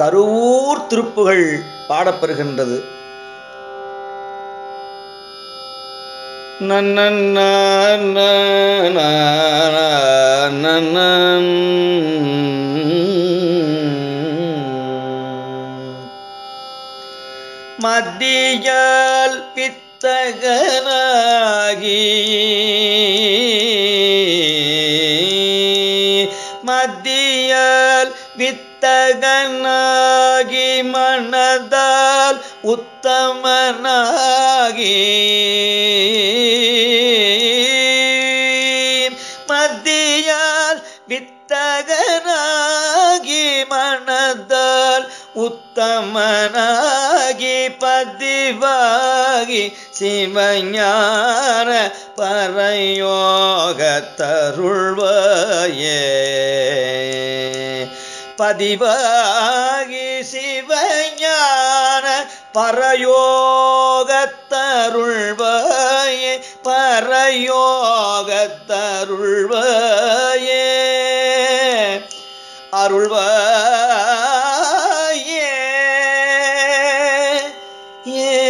கருவூர் திருப்புகள் பாடப்பெறுகின்றது. மத்தியால் பித்தகனாகி மத்திய வித்தகனாகி மனதால் உத்தமனாகி. மத்தியால் வித்தகனாகி மனதால் உத்தமனாகி பதிவாகி சிவஞான பரயோக தருள்வாயே பதிவாகி சிவஞான பரயோகத்தருள்வாயே பரயோகத்தருள்வாயே. அருள்வாயே. ஏ